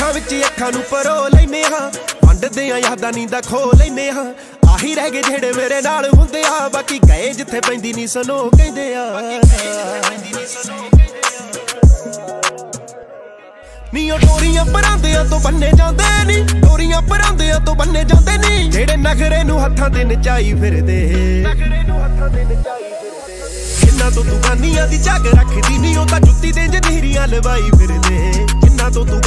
ਅੱਖਾਂ ਵਿੱਚ ਅੱਖਾਂ ਨੂੰ ਪਰੋ ਲੈਨੇ ਹਾਂ। ਵੰਡਦੇ ਆ ਯਾਦਾਂ ਨੀਂਦਾਂ ਖੋ ਲੈਨੇ ਹਾਂ। ਆਹੀ ਰਹਿ ਗਏ ਜਿਹੜੇ ਮੇਰੇ ਨਾਲ ਹੁੰਦੇ ਆ। ਬਾਕੀ ਗਏ ਜਿੱਥੇ ਪੈਂਦੀ ਨਹੀਂ ਸਨੋ ਕਹਿੰਦੇ ਆ। ਨੀ ਉਹ ਟੋਰੀਆਂ ਪਰਾਂਦਿਆਂ ਤੋਂ ਬੰਨੇ ਜਾਂਦੇ ਨਹੀਂ ਟੋਰੀਆਂ ਪਰਾਂਦਿਆਂ ਤੋਂ ਬੰਨੇ ਜਾਂਦੇ ਨਹੀਂ ਜਿਹੜੇ ਨਖਰੇ ਨੂੰ ਹੱਥਾਂ ਤੇ ਨਚਾਈ ਫਿਰਦੇ। ਨਖਰੇ ਨੂੰ ਹੱਥਾਂ ਤੇ ਨਚਾਈ ਫਿਰਦੇ ਜਿੰਨਾ ਤੋਂ ਤੂੰ ਗਾਨੀਆਂ ਦੀ ਝੱਗ ਰੱਖਦੀ ਨਹੀਂ ਉਹ ਤਾਂ ਜੁੱਤੀ ਦੇ ਜਨੀਰੀਆਂ ਲਵਾਈ ਫਿਰਦੇ। ਜਿੰਨਾ ਤੋਂ ਤੂੰ